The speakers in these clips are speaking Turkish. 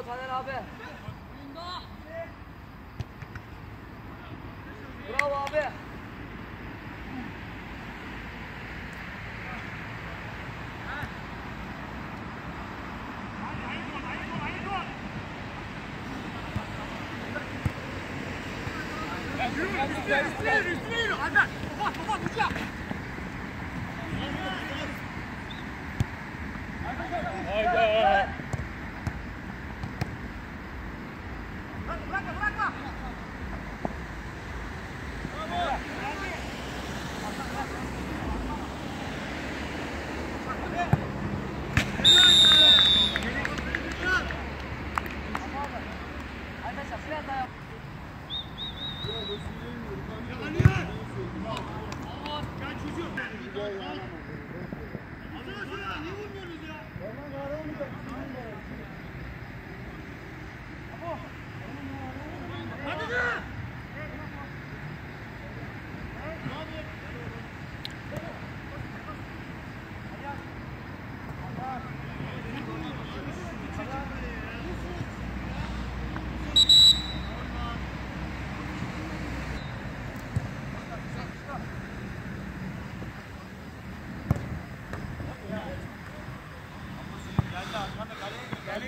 Bravo Taner abi. Bravo abi. Üstüne yürü, üstüne yürü. Hadi. Baba, baba, uca. Vamos!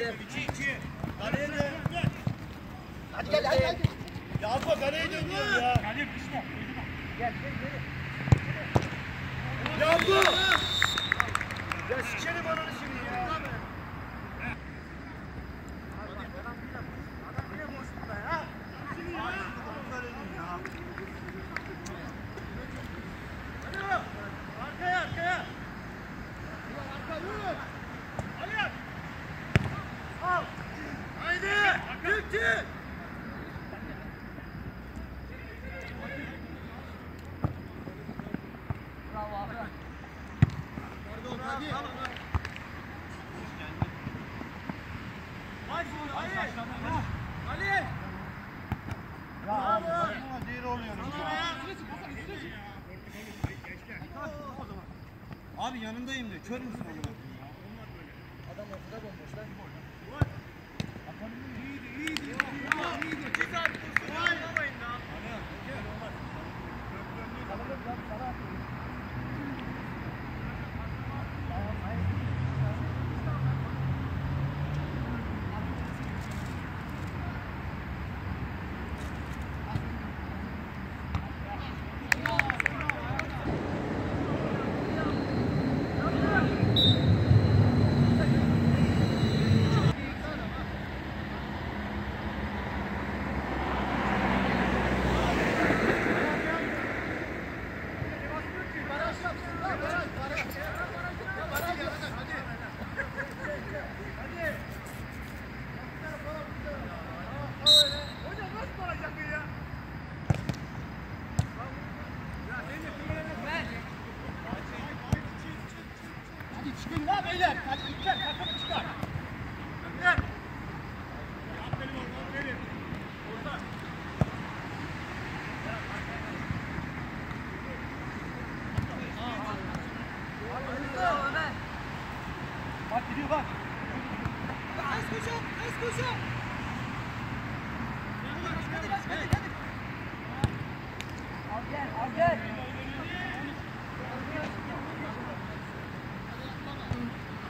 Yeah. Abi. Yanındayım de kör müsün oğlum? Adam ortada bomboş lan. Hocam nasıl olacak bu ya? Hadi çıkın la beyler. Hadi İlker takımı çıkar. Önder. Aferin oğlum aferin. Orta. Bravo Ömer. Bak gidiyor bak. Al gel al gel.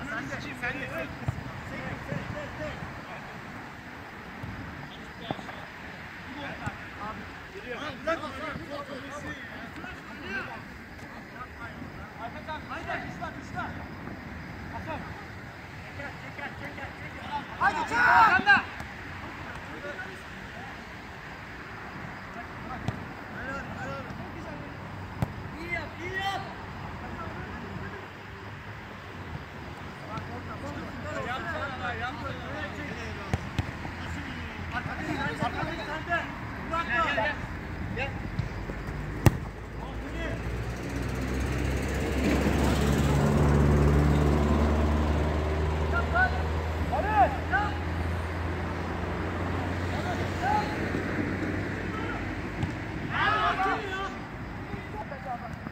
Sen de sen de. Hadi çık sen de. İyi yap iyi yap. Arkadaki sende. Bırakma. Gel gel.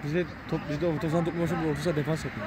Bizde top bizde orta saha orta saha defans yapıyor.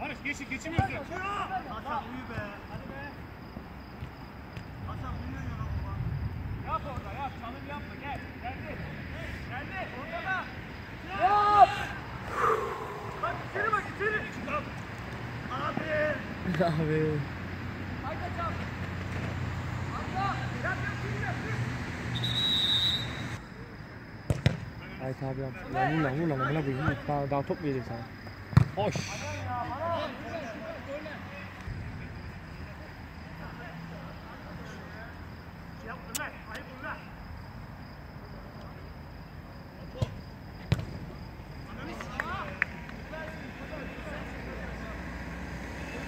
Barış geçin geçemiyorsun. Hasan uyu be. Hadi be. Hasan uyuyor ya baba. Yap orada yap. Çalım yapma gel. Geldi. Geldi. Orada da. Yap. Bak içeri bak içeri. Abi. Abi. Haydi çap. Allah. Yap yap yap, yap. Yap. Lan vur lan vur lan. Daha, daha top yedik sana? Hoş.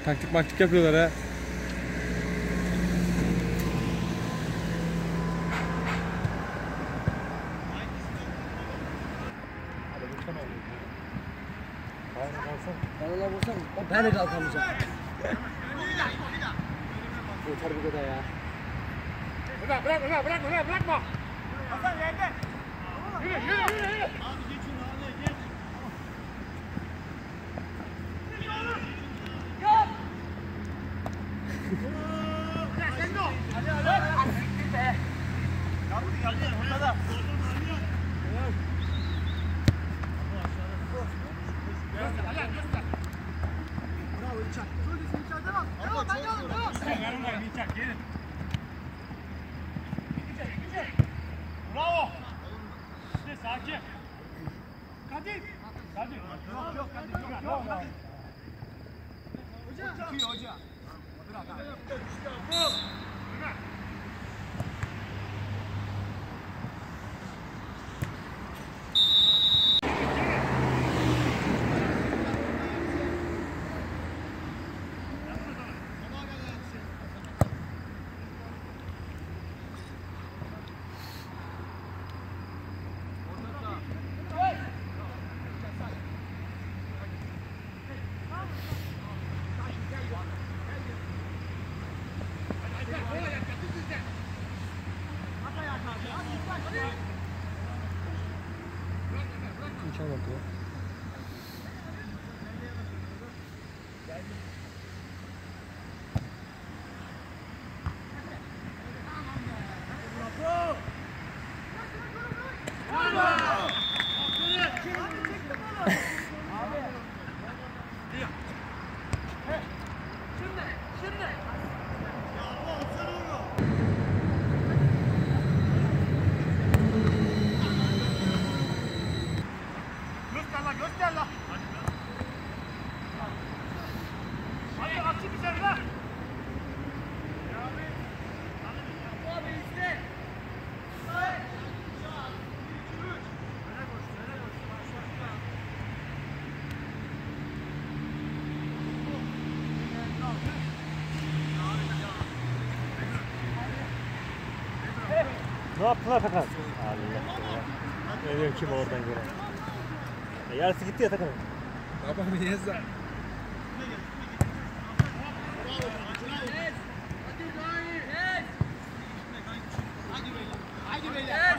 Taktik maktik yapıyorlar ha. Ben ona vursam ben de kalkamayacağım. Yeter bu kadar ya. Ömer bırak Ömer bırak Ömer bırakma. Hasan yerde. Yürü yürü yürü yürü. Abi geçin abi geç. Yap. Ya sen de o. Hadi hadi hadi. Siktir be. Geldi geldi ortada. Göster Ali göster. Bravo İlçak. Şöyle sen içeride bak. Devam ben devam devam. Sen yarım var İlçak gelin. İlçak İlçak. Bravo. İşte sakin. Kadir. Kadir. Yok yok Kadir yok. Yok Kadir. Hoca. Hoca. Hoca. Bırak abi. İşte bu. Ömer. İmkan yok ya. Şimdi. Şimdi. Göster lan göster lan. Hadi açık üzerine. Abi izle. Ne yaptın Atakan? Allah Allah. Ne diyorum kim oradan göre? E, yarısı gitti ya Atakan'ın. Yes. Yes. Haydi beyler. Yes.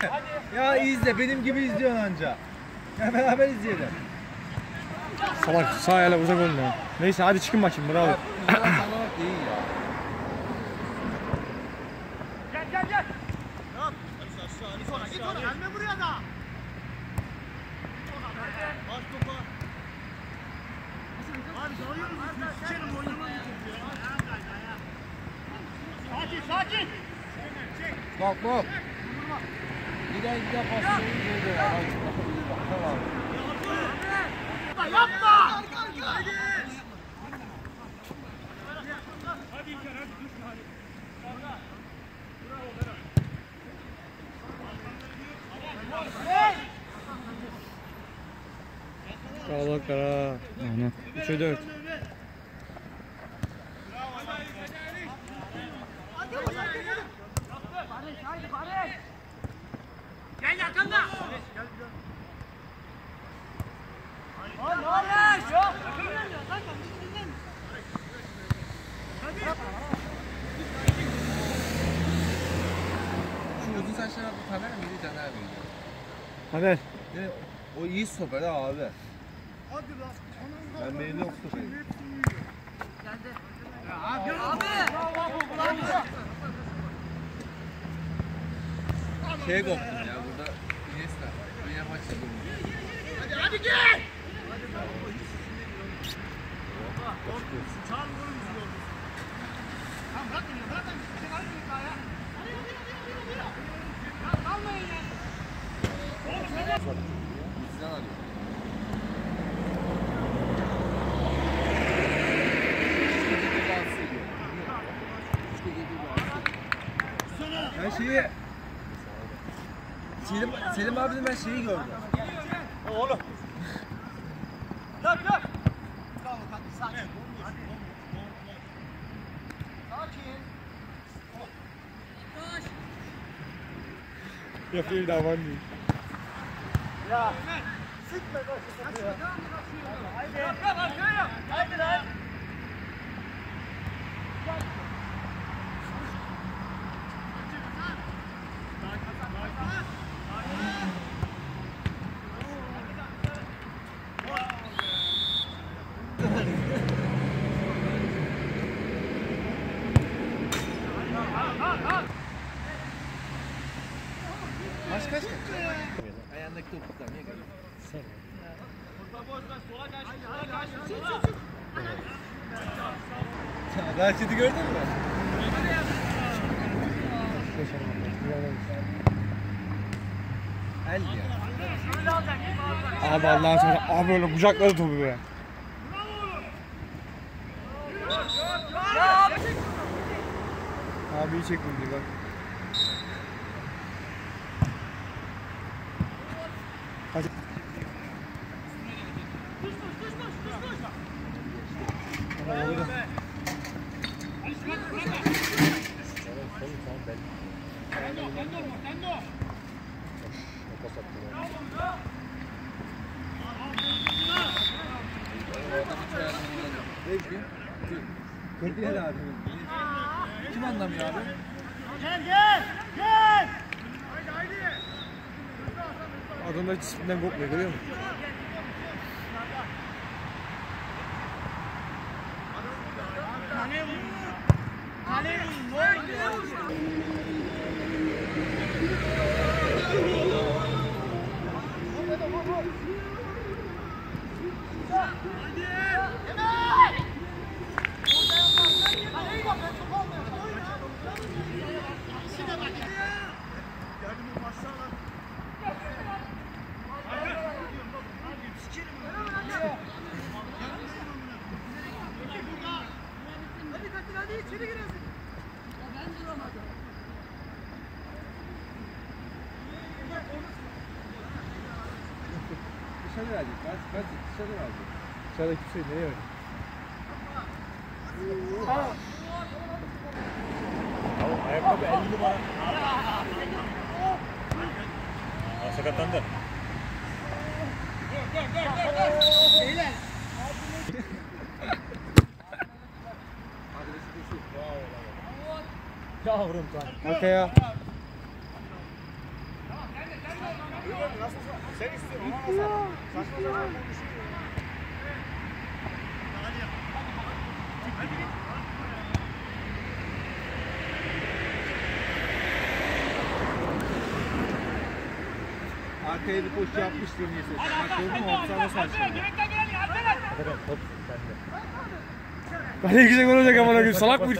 Hadi. Ya izle benim gibi izliyorsun anca. Ya beraber izleyelim. Salak sağ ayağıyla uzak olun ya. Neyse hadi çıkın bakayım bravo. Bunlara sallamak değil ya. Gel gel gel. Git ona gelme buraya da. Aç topu. Abi dalıyoruz biz. Sikerim oynamam Sakin sakin. Bak bak. Giden giden pasını izledi ya. Tamam. Yapma. Kalabalıklar ha. Aynen. 3'e 4. Barış haydi Barış. Gel yakında. Lan Barış. Yok. Şu uzun saçlı abi Taner miydi Caner miydi? Haber. Ne? O iyi stoper ha abi. Hadi lan. Ben benim yok stoperim. Abi. Şey koptum ya burada. Iniesta. Dünya maçı Hadi hadi gel. Tamam bırak beni bırak beni. Sen hadi bir daha ya. Hadi hadi hadi hadi. Ya kalmayın ya. Bizden arıyor. Ben şeyi Selim, Selim abinin ben şeyi gördüm. Oğlum. Dur dur. Bravo kanka sakin. Sakin. Yapıyor da var değil. Ya. Sıkma koş. Haydi. Yok yok bakıyorum. Ayağındaki topuklar niye geliyor? Raşit'i gördün mü? El ya. Abi Allah'ın seversen abi öyle kucakladı topu be. Abi iyi çekildi bak. Hadi. Ama olur da. Ne ki? Kırdiye abi. Kim anlamıyor abi? Gel gel. Gel. Adamlar disiplinden kopmuyor görüyor musun? Kaleye vur. Kaleye vur. Ne oldu? Hadi Kadir hadi içeri giresin. Ben duramadım. Dışarı verecek. Kaç kaç dışarı Dışarıda kimse nereye ver? Abi ayakkabı 50 numara. Aa, sakatlandı. Yavrum lan. Arkaya. Arkaya bir koşu yapmıştır neyse. Bak gördün mü? Ortada saçma. Atakan top sende. Güzel olacak amına koyayım. Salak mı?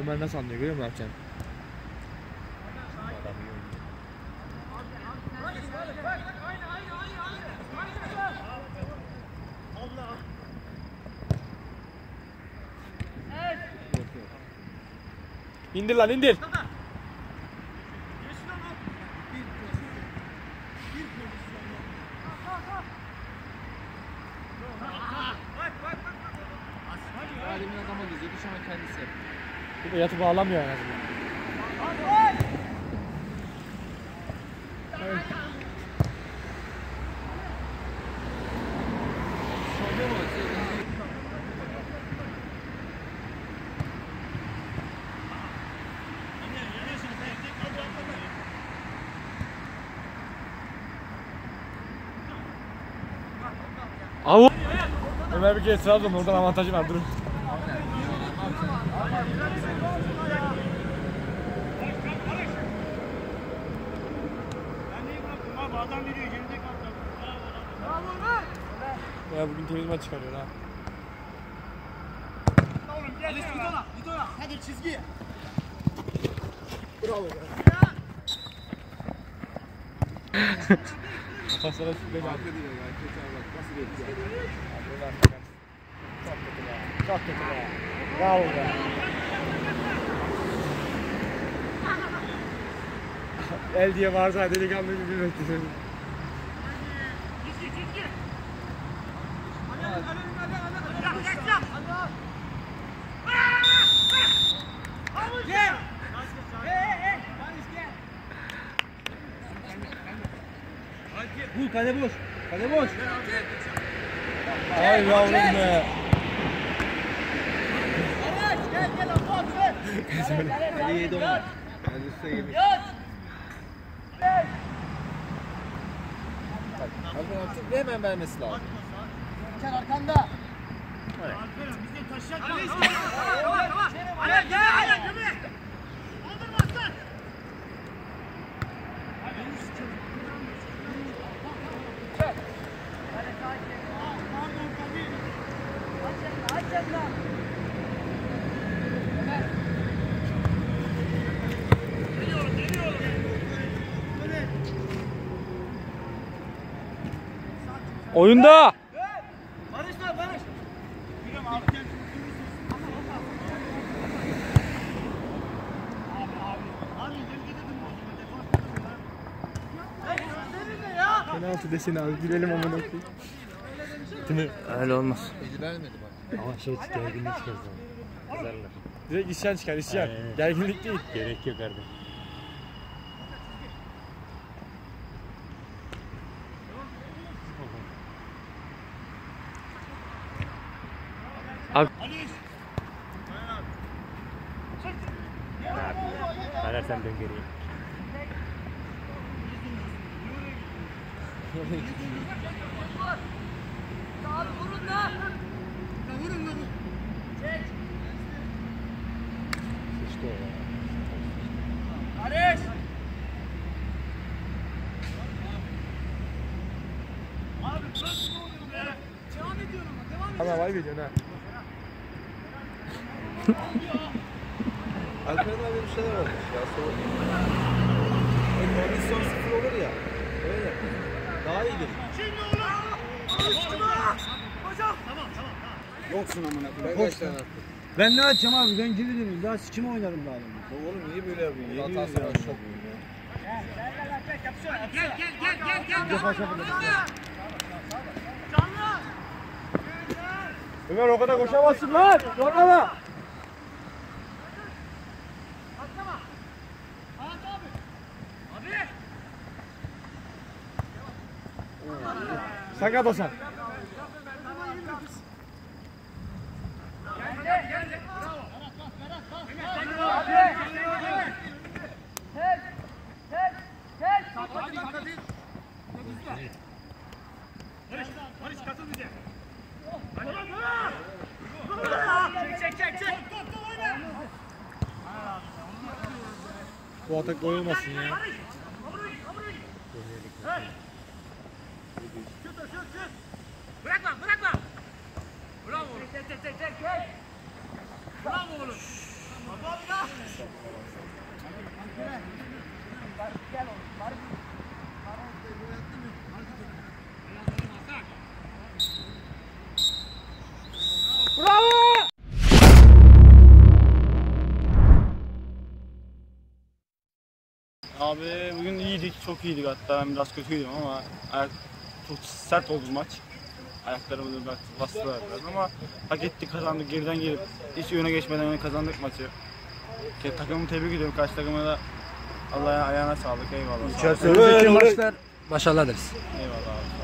Ömer nasıl anlıyor görüyor musun yapacaksın? İndir lan indir. Bir de yatıp ağlamıyor en azından. Ömer bir kere Trabzon oradan avantajı var durun. Abi adam gidiyor geride kaldı. Ya bugün temiz maç çıkarıyor ha. Oğlum gel ya. Git ona. Git ona. Hadi çizgi. Paslara sürüyor. Arka değil yani. Keçer bak nasıl bekliyor. Çok kötü be. Çok kötü be. Bravo be. El diye varsa delikanlı gibi bekliyorum. Çizgi çizgi. Yap yap yap. Gel. Hey hey. Bu kale boş. Kale boş. Ay yavrum be. Kale yedi onu. Yani üstte yemiş. Alper artık hemen vermesi lazım. Arkanda. Alperen bize taşacak mı? Alen gel Oyunda. Barış lan Barış. Biliyorum abi gel. Penaltı desene abi gülelim amına koyayım. Değil? Öyle olmaz. Eli vermedi bak. Ama şey gerginlik çıkar zaman. Kızarlar. Direkt isyan çıkar isyan. Aynen. Gerginlik değil. Gerek yok kardeşim. Abi Kader sen dön geriye. Abi vurun lan. Sıçtı o ya. Barış. Abi nasıl oluyor be? Devam ediyorum. Devam Ama vay biliyorsun ha. Alper'in abi bir şeyler olmuş ya. Soğuk. E, kondisyon sıfır olur ya. Öyle. Daha iyidir. Şimdi oğlum. Hocam. Tamam tamam. Yoksun amına koyayım. Boş ver artık. Ben ne açacağım abi? Ben giririm. Daha kim oynarım daha. Oğlum niye böyle yapıyorsun? Hatasını yüz ya. ya. Gel gel gel gel gel. Canlı. Ömer o kadar koşamazsın lan. Zorlama. Saka basan. Barış, Barış katıl bize. Çek, çek, çek. Bu atak gol olmasın ya atak oynamasın ya. Bırakma, bırakma. Bravo oğlum. Tek tek tek tek. Bravo oğlum. Abi bugün iyiydik, çok iyiydik hatta ben biraz kötüydüm ama ayak çok sert oldu maç. Ayaklarımızı biraz bastılar biraz ama hak ettik kazandık geriden gelip hiç öne geçmeden öne kazandık maçı. Ke- Takımımı tebrik ediyorum karşı takıma da Allah'a ayağına sağlık eyvallah. Önümüzdeki maçlar başarılar dileriz. Eyvallah.